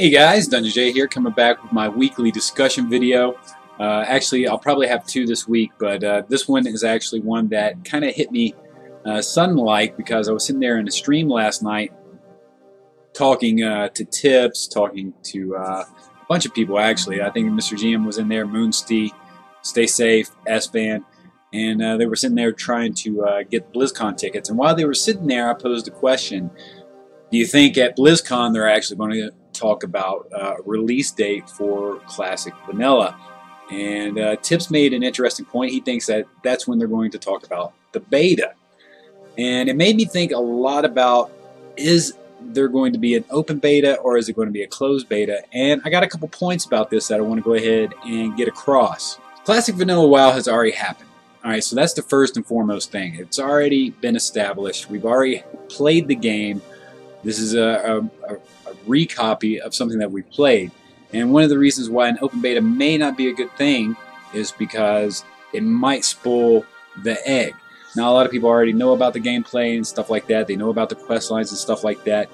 Hey guys, Dungeonjay here, coming back with my weekly discussion video. Uh, actually, I'll probably have two this week, but uh, this one is actually one that kind of hit me uh, sudden-like because I was sitting there in a stream last night talking uh, to Tips, talking to uh, a bunch of people actually. I think Mr. GM was in there, Moonsty, Stay Safe, S-Van, and uh, they were sitting there trying to get BlizzCon tickets. And while they were sitting there, I posed a question. Do you think at BlizzCon they're actually going to talk about uh, release date for Classic Vanilla. And uh, Tips made an interesting point. He thinks that that's when they're going to talk about the beta. And it made me think a lot about is there going to be an open beta or is it going to be a closed beta? And I got a couple points about this that I want to go ahead and get across. Classic Vanilla WoW has already happened. Alright, so that's the first and foremost thing. It's already been established. We've already played the game. This is a, a, a recopy of something that we played. And one of the reasons why an open beta may not be a good thing is because it might spoil the egg. Now, a lot of people already know about the gameplay and stuff like that. They know about the quest lines and stuff like that.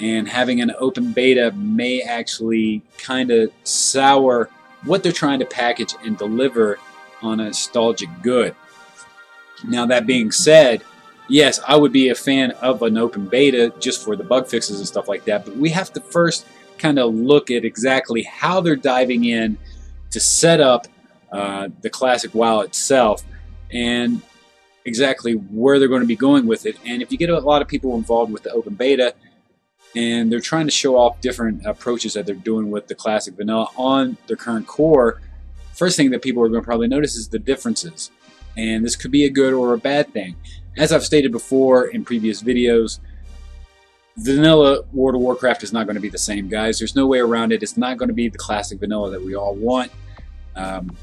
And having an open beta may actually kind of sour what they're trying to package and deliver on a nostalgic good. Now, that being said, yes, I would be a fan of an open beta just for the bug fixes and stuff like that, but we have to first kind of look at exactly how they're diving in to set up uh, the classic WoW itself and exactly where they're going to be going with it. And if you get a lot of people involved with the open beta and they're trying to show off different approaches that they're doing with the classic vanilla on their current core, first thing that people are going to probably notice is the differences. And this could be a good or a bad thing. As I've stated before in previous videos, vanilla World of Warcraft is not going to be the same, guys. There's no way around it. It's not going to be the classic vanilla that we all want. Um,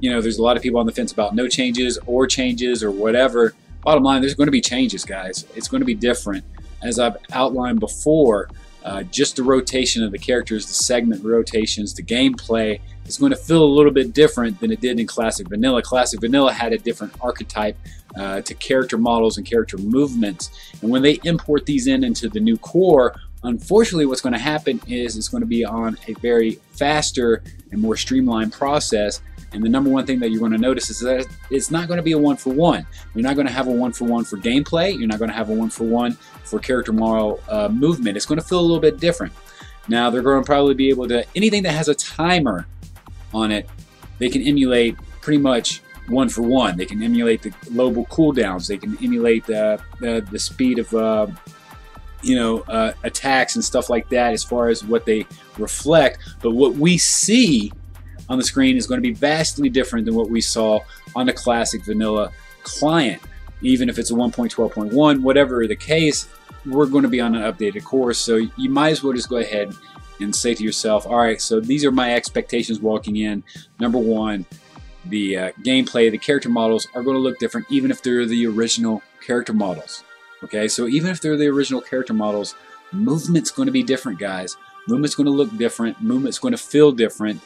you know, there's a lot of people on the fence about no changes or changes or whatever. Bottom line, there's going to be changes, guys. It's going to be different. As I've outlined before, uh, just the rotation of the characters, the segment rotations, the gameplay is going to feel a little bit different than it did in Classic Vanilla. Classic Vanilla had a different archetype uh, to character models and character movements. And when they import these in into the new core, unfortunately what's going to happen is it's going to be on a very faster and more streamlined process. And the number one thing that you're going to notice is that it's not going to be a one for one. You're not going to have a one for one for gameplay. You're not going to have a one for one for character model uh, movement. It's going to feel a little bit different. Now they're going to probably be able to anything that has a timer on it, they can emulate pretty much one for one. They can emulate the global cooldowns. They can emulate the, the, the speed of uh, you know uh, attacks and stuff like that as far as what they reflect. But what we see on the screen is going to be vastly different than what we saw on the classic vanilla client. Even if it's a 1.12.1, whatever the case, we're going to be on an updated course. So you might as well just go ahead and say to yourself, all right, so these are my expectations walking in. Number one, the uh, gameplay, the character models are going to look different even if they're the original character models. Okay, so even if they're the original character models, movement's going to be different, guys. Movement's going to look different. Movement's going to feel different.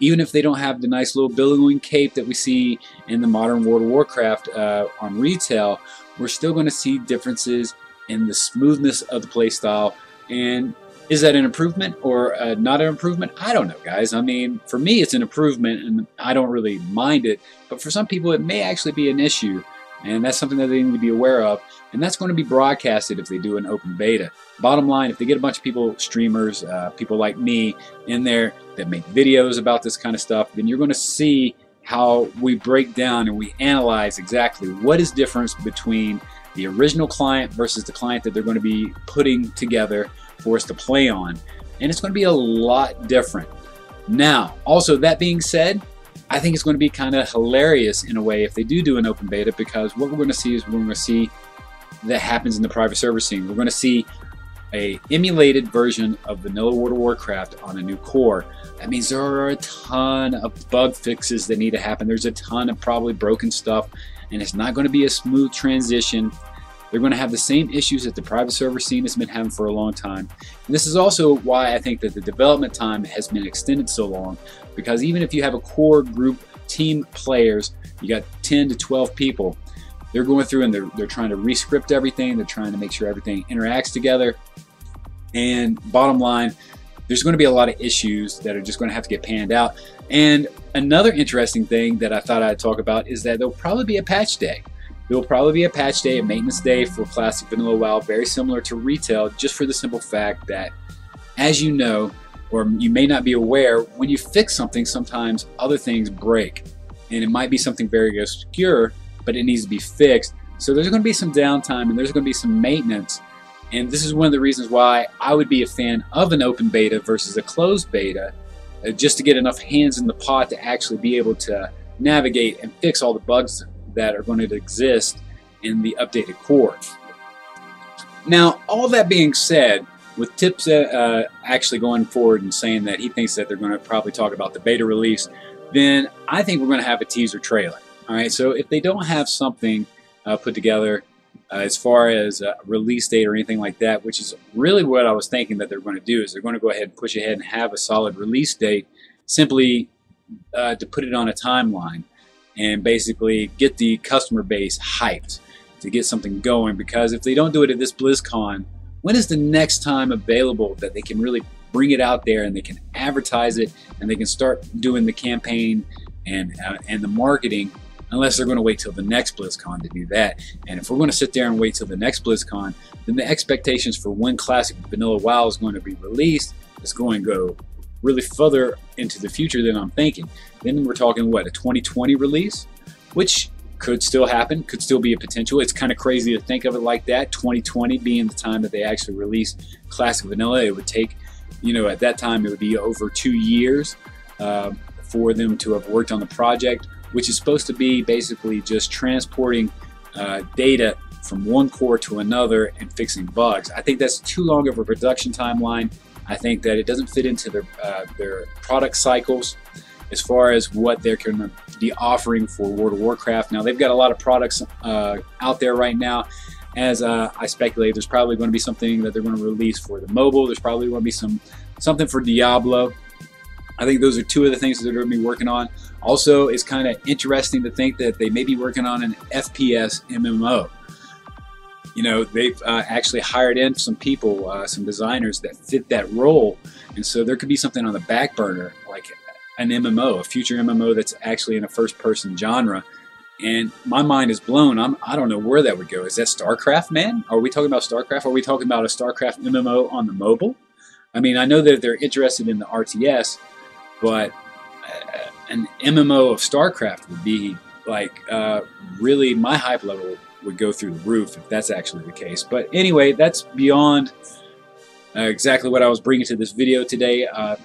Even if they don't have the nice little billowing cape that we see in the modern World of Warcraft uh, on retail, we're still going to see differences in the smoothness of the playstyle and is that an improvement or uh, not an improvement? I don't know, guys. I mean, for me, it's an improvement, and I don't really mind it. But for some people, it may actually be an issue, and that's something that they need to be aware of. And that's going to be broadcasted if they do an open beta. Bottom line, if they get a bunch of people, streamers, uh, people like me, in there that make videos about this kind of stuff, then you're going to see how we break down and we analyze exactly what is difference between the original client versus the client that they're going to be putting together for us to play on. And it's going to be a lot different. Now, also that being said, I think it's going to be kind of hilarious in a way if they do do an open beta because what we're going to see is we're going to see that happens in the private server scene. We're going to see a emulated version of vanilla World of Warcraft on a new core. That means there are a ton of bug fixes that need to happen. There's a ton of probably broken stuff and it's not going to be a smooth transition they're going to have the same issues that the private server scene has been having for a long time. And this is also why I think that the development time has been extended so long because even if you have a core group team players, you got 10 to 12 people, they're going through and they're, they're trying to rescript everything, they're trying to make sure everything interacts together. And bottom line, there's going to be a lot of issues that are just going to have to get panned out. And another interesting thing that I thought I'd talk about is that there'll probably be a patch day. There will probably be a patch day, a maintenance day for Classic Vanilla WoW, very similar to retail, just for the simple fact that, as you know, or you may not be aware, when you fix something, sometimes other things break. And it might be something very obscure, but it needs to be fixed. So there's going to be some downtime and there's going to be some maintenance. And this is one of the reasons why I would be a fan of an open beta versus a closed beta, uh, just to get enough hands in the pot to actually be able to navigate and fix all the bugs that are going to exist in the updated core. Now, all that being said, with Tips uh, uh, actually going forward and saying that he thinks that they're going to probably talk about the beta release, then I think we're going to have a teaser trailer. All right, so if they don't have something uh, put together uh, as far as a release date or anything like that, which is really what I was thinking that they're going to do, is they're going to go ahead and push ahead and have a solid release date simply uh, to put it on a timeline and basically get the customer base hyped to get something going. Because if they don't do it at this BlizzCon, when is the next time available that they can really bring it out there and they can advertise it and they can start doing the campaign and uh, and the marketing unless they're going to wait till the next BlizzCon to do that. And if we're going to sit there and wait till the next BlizzCon, then the expectations for when Classic Vanilla WoW is going to be released is going to go really further into the future than I'm thinking. Then we're talking, what, a 2020 release? Which could still happen, could still be a potential. It's kind of crazy to think of it like that. 2020 being the time that they actually release Classic Vanilla, it would take, you know, at that time it would be over two years uh, for them to have worked on the project, which is supposed to be basically just transporting uh, data from one core to another and fixing bugs. I think that's too long of a production timeline. I think that it doesn't fit into their uh, their product cycles as far as what they're going to be offering for World of Warcraft. Now, they've got a lot of products uh, out there right now. As uh, I speculate, there's probably going to be something that they're going to release for the mobile. There's probably going to be some something for Diablo. I think those are two of the things that they're going to be working on. Also, it's kind of interesting to think that they may be working on an FPS MMO. You know, they've uh, actually hired in some people, uh, some designers that fit that role. And so there could be something on the back burner, like an MMO, a future MMO that's actually in a first-person genre. And my mind is blown. I'm, I don't know where that would go. Is that StarCraft, man? Are we talking about StarCraft? Are we talking about a StarCraft MMO on the mobile? I mean, I know that they're interested in the RTS, but uh, an MMO of StarCraft would be like uh, really my hype level would go through the roof if that's actually the case. But anyway, that's beyond uh, exactly what I was bringing to this video today. Uh,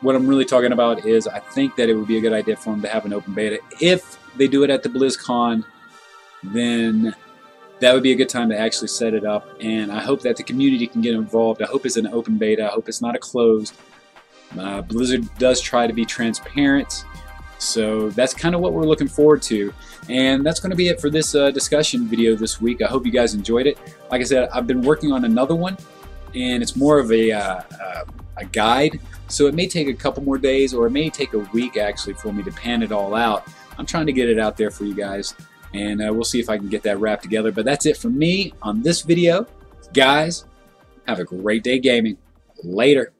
what I'm really talking about is I think that it would be a good idea for them to have an open beta. If they do it at the BlizzCon, then that would be a good time to actually set it up. And I hope that the community can get involved. I hope it's an open beta. I hope it's not a closed. Uh, Blizzard does try to be transparent. So that's kind of what we're looking forward to. And that's going to be it for this uh, discussion video this week. I hope you guys enjoyed it. Like I said, I've been working on another one, and it's more of a, uh, uh a guide so it may take a couple more days or it may take a week actually for me to pan it all out. I'm trying to get it out there for you guys and uh, we'll see if I can get that wrapped together. But that's it from me on this video. Guys, have a great day gaming. Later.